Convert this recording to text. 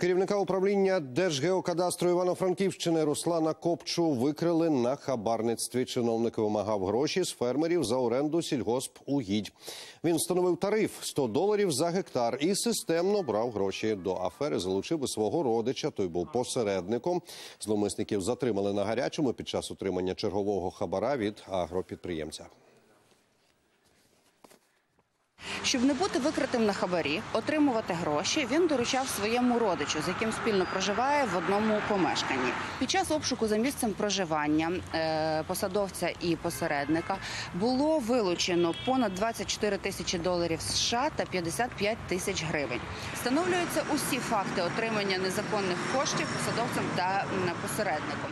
Керівника управління Держгеокадастру Івано-Франківщини Руслана Копчу викрили на хабарництві. Чиновник вимагав гроші з фермерів за оренду сільгосп угідь. Він встановив тариф 100 доларів за гектар і системно брав гроші. До афери залучив свого родича. Той був посередником. Зловмисників затримали на гарячому під час отримання чергового хабара від агропідприємця. Щоб не бути викритим на хабарі, отримувати гроші, він доручав своєму родичу, з яким спільно проживає в одному помешканні. Під час обшуку за місцем проживання е, посадовця і посередника було вилучено понад 24 тисячі доларів США та 55 тисяч гривень. Встановлюються усі факти отримання незаконних коштів посадовцем та посередником.